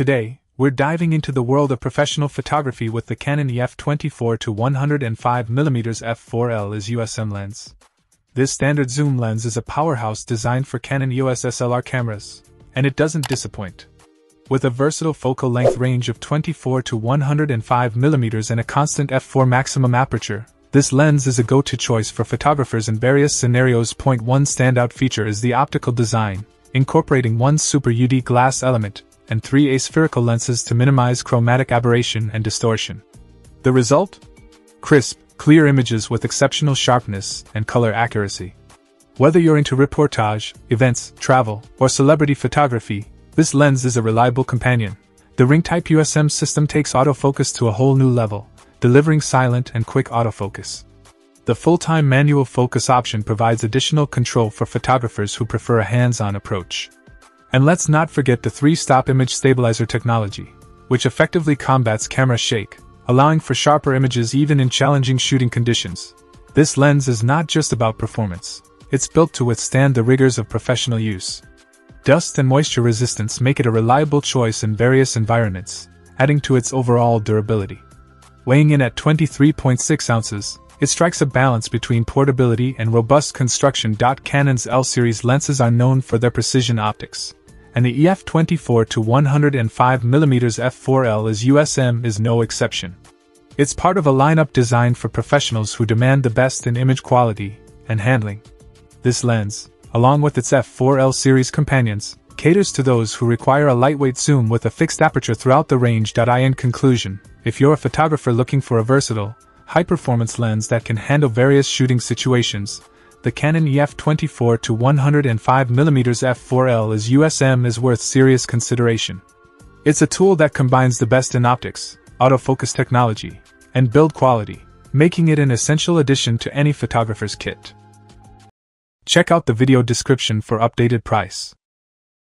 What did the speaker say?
Today, we're diving into the world of professional photography with the Canon EF 24 to 105mm f4L is USM lens. This standard zoom lens is a powerhouse designed for Canon EOS SLR cameras, and it doesn't disappoint. With a versatile focal length range of 24 to 105 mm and a constant f4 maximum aperture, this lens is a go to choice for photographers in various scenarios. Point one standout feature is the optical design, incorporating one super UD glass element and three aspherical lenses to minimize chromatic aberration and distortion. The result? Crisp, clear images with exceptional sharpness and color accuracy. Whether you're into reportage, events, travel, or celebrity photography, this lens is a reliable companion. The ring type USM system takes autofocus to a whole new level, delivering silent and quick autofocus. The full time manual focus option provides additional control for photographers who prefer a hands on approach. And let's not forget the 3 stop image stabilizer technology, which effectively combats camera shake, allowing for sharper images even in challenging shooting conditions. This lens is not just about performance, it's built to withstand the rigors of professional use. Dust and moisture resistance make it a reliable choice in various environments, adding to its overall durability. Weighing in at 23.6 ounces, it strikes a balance between portability and robust construction. Canon's L series lenses are known for their precision optics, and the EF 24 to 105 mm f4L is USM is no exception. It's part of a lineup designed for professionals who demand the best in image quality and handling. This lens, along with its f4L series companions, caters to those who require a lightweight zoom with a fixed aperture throughout the range. In conclusion, if you're a photographer looking for a versatile, high performance lens that can handle various shooting situations, the Canon EF 24 to 105mm f4L is USM is worth serious consideration. It's a tool that combines the best in optics, autofocus technology, and build quality, making it an essential addition to any photographer's kit. Check out the video description for updated price.